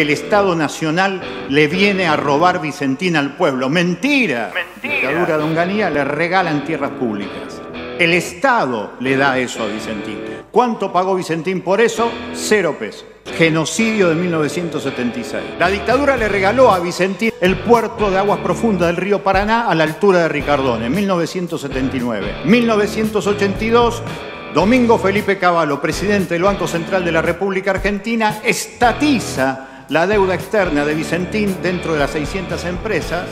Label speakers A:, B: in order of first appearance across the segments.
A: que el Estado Nacional le viene a robar Vicentín al pueblo. Mentira.
B: Mentira.
A: Dictadura de Onganía le regalan tierras públicas. El Estado le da eso a Vicentín. ¿Cuánto pagó Vicentín por eso? Cero pesos. Genocidio de 1976. La dictadura le regaló a Vicentín el puerto de aguas profundas del río Paraná a la altura de Ricardón en 1979. 1982 Domingo Felipe Cavallo, presidente del Banco Central de la República Argentina, estatiza la deuda externa de Vicentín dentro de las 600 empresas,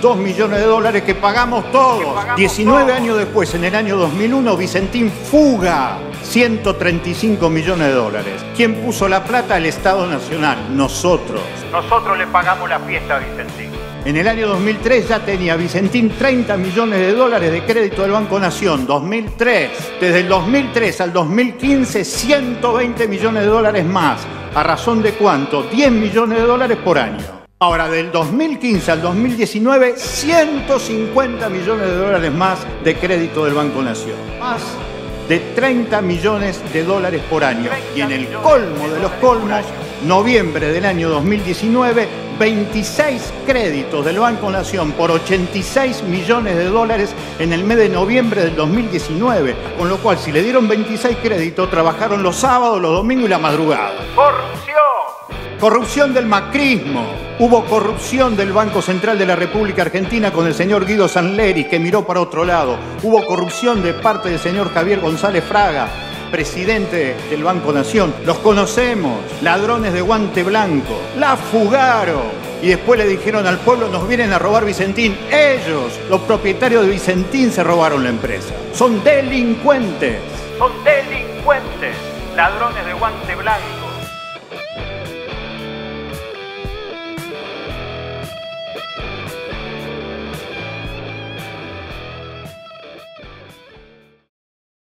A: 2 millones de dólares que pagamos todos. 19 años después, en el año 2001, Vicentín fuga 135 millones de dólares. ¿Quién puso la plata? El Estado Nacional, nosotros.
B: Nosotros le pagamos la fiesta a Vicentín.
A: En el año 2003 ya tenía Vicentín 30 millones de dólares de crédito del Banco Nación. 2003. Desde el 2003 al 2015, 120 millones de dólares más. ¿A razón de cuánto? 10 millones de dólares por año. Ahora, del 2015 al 2019, 150 millones de dólares más de crédito del Banco Nación. Más de 30 millones de dólares por año. Y en el colmo de los colmos, noviembre del año 2019, 26 créditos del Banco Nación por 86 millones de dólares en el mes de noviembre del 2019. Con lo cual, si le dieron 26 créditos, trabajaron los sábados, los domingos y la madrugada.
B: ¡Corrupción!
A: Corrupción del macrismo. Hubo corrupción del Banco Central de la República Argentina con el señor Guido Sanleri, que miró para otro lado. Hubo corrupción de parte del señor Javier González Fraga, presidente del Banco Nación. Los conocemos, ladrones de guante blanco. La fugaron. Y después le dijeron al pueblo, nos vienen a robar Vicentín. Ellos, los propietarios de Vicentín, se robaron la empresa. Son delincuentes.
B: Son delincuentes, ladrones de guante blanco.